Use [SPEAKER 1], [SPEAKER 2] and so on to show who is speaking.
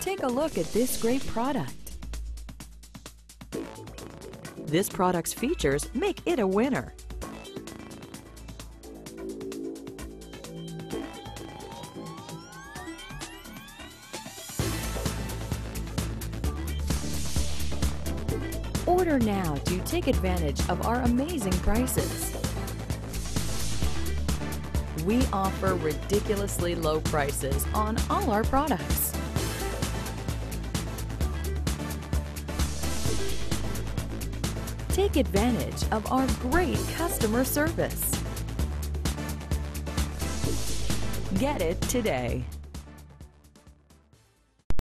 [SPEAKER 1] take a look at this great product. This product's features make it a winner. Order now to take advantage of our amazing prices. We offer ridiculously low prices on all our products. Take advantage of our great customer service. Get it today.